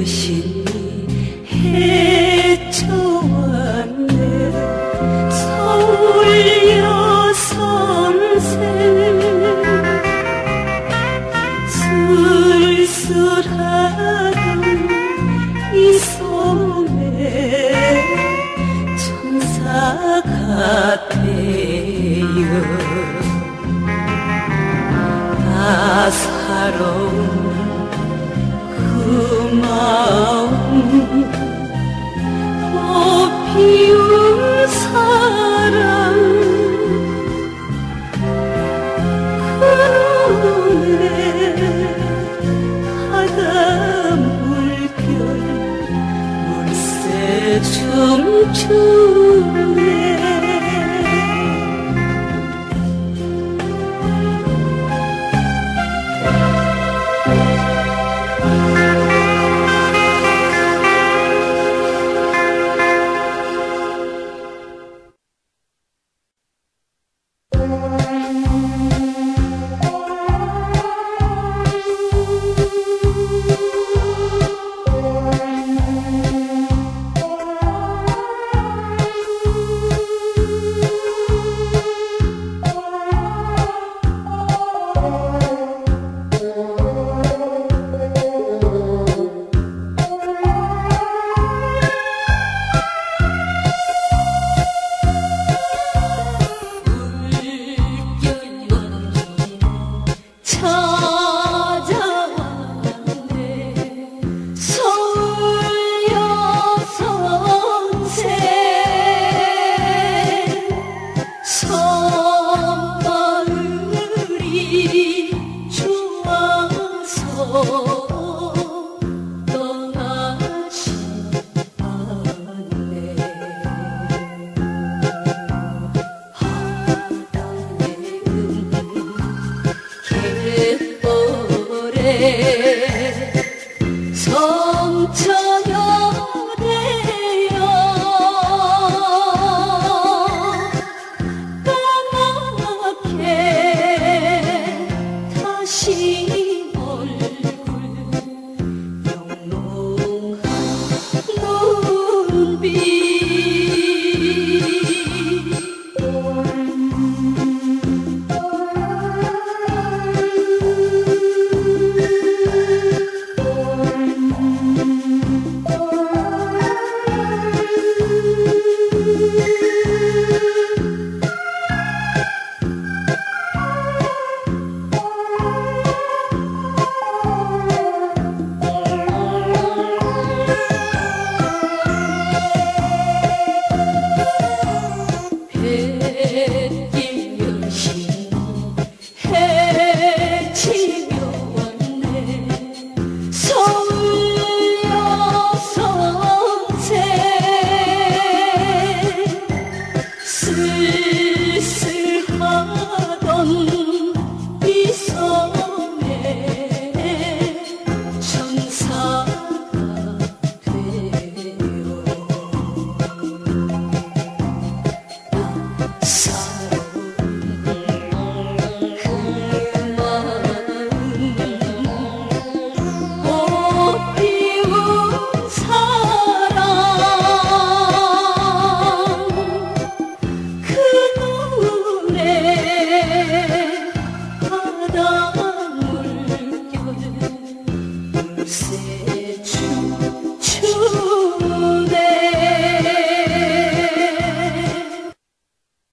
그 어신이 헤쳐왔네 서울 여선생 쓸쓸한 아쉬운 사랑. 그눈에 바다 물결 물새 춤추네. Oh 心。